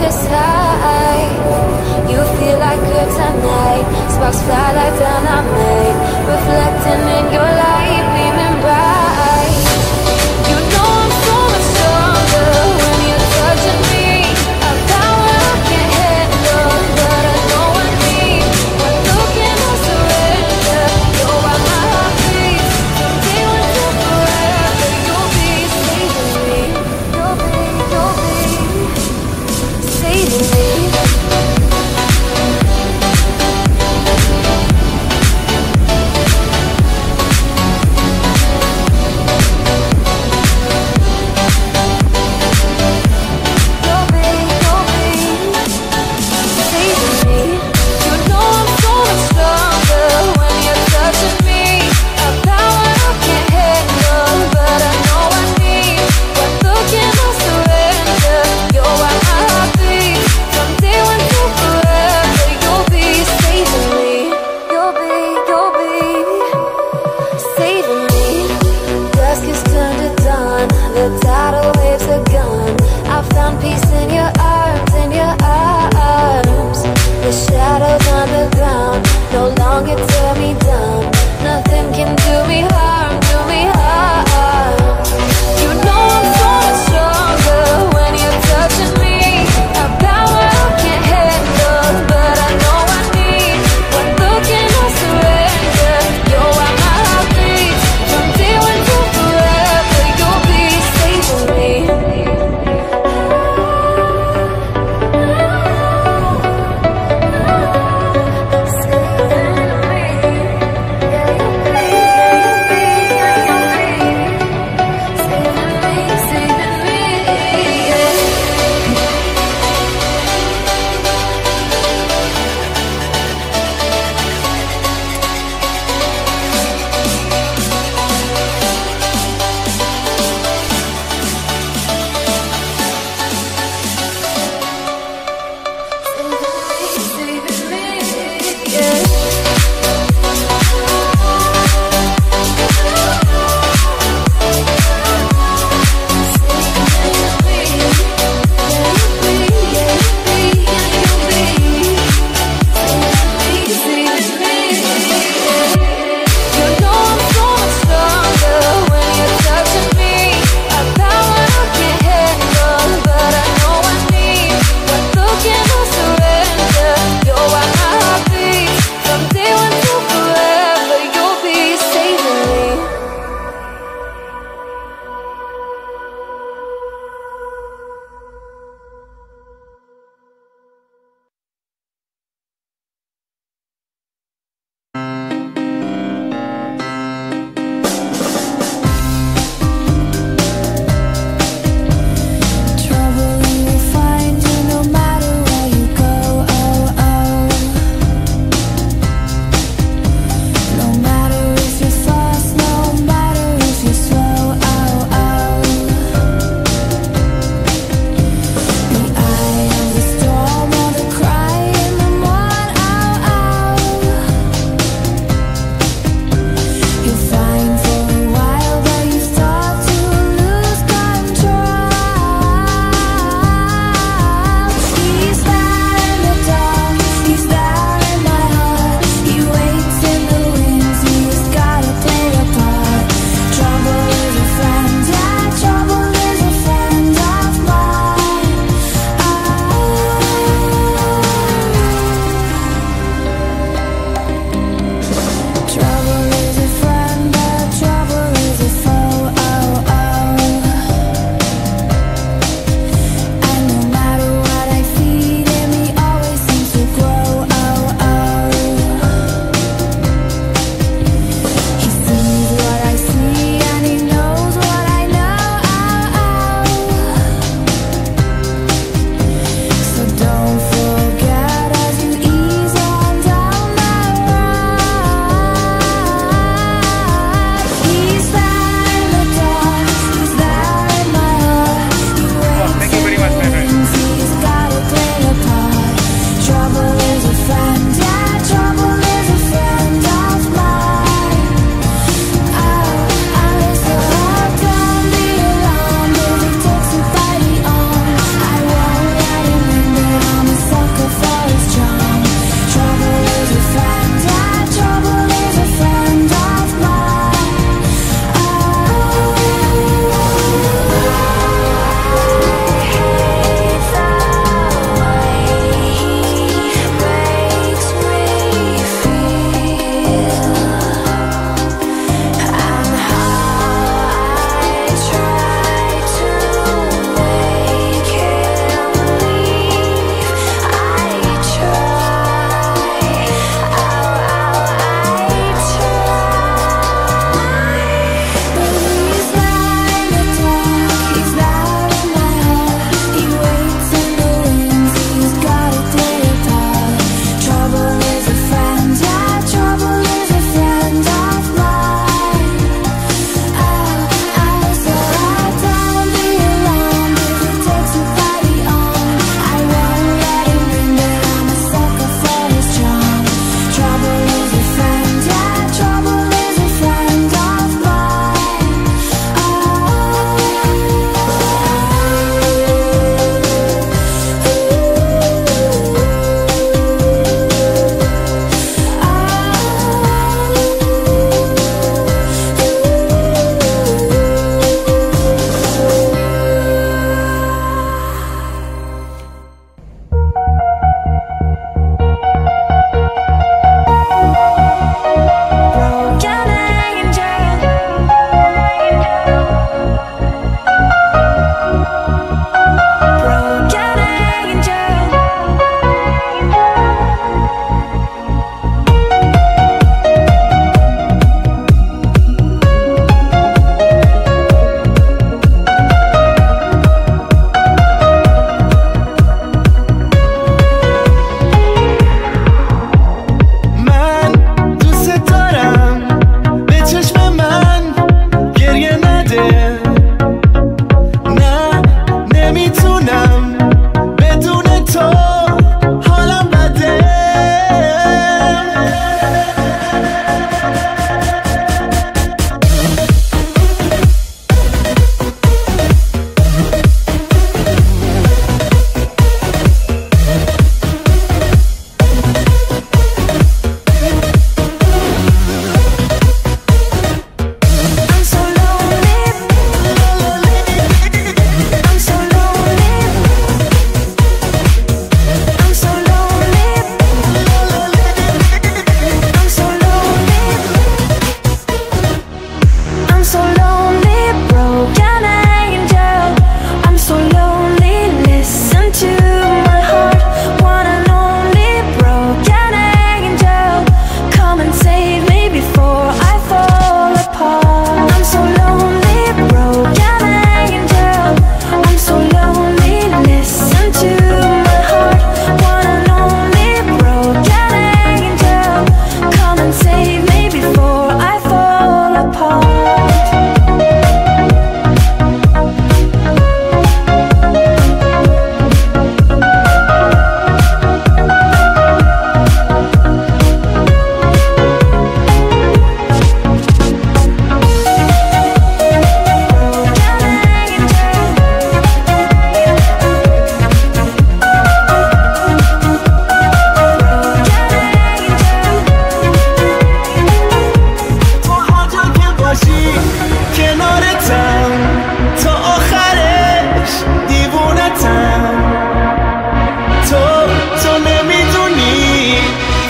other side You feel like a tonight. Sparks fly like dynamite Reflecting in your light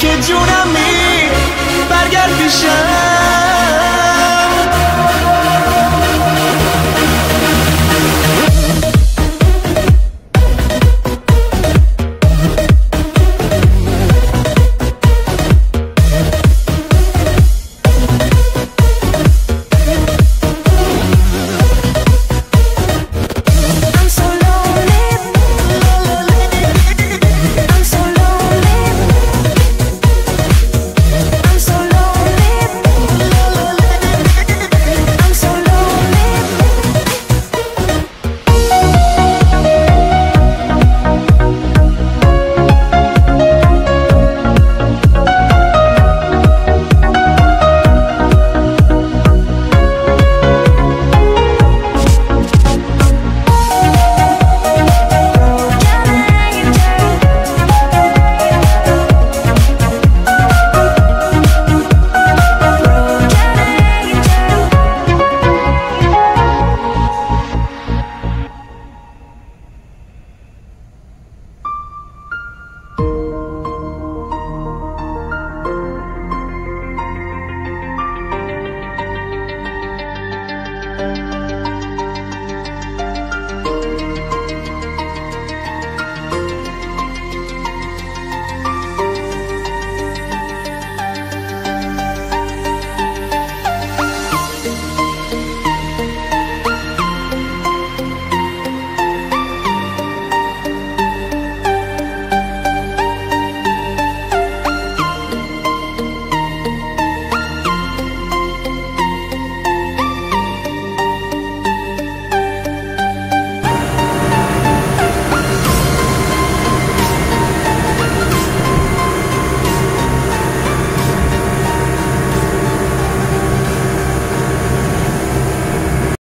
که جونم می برگرد پیشم.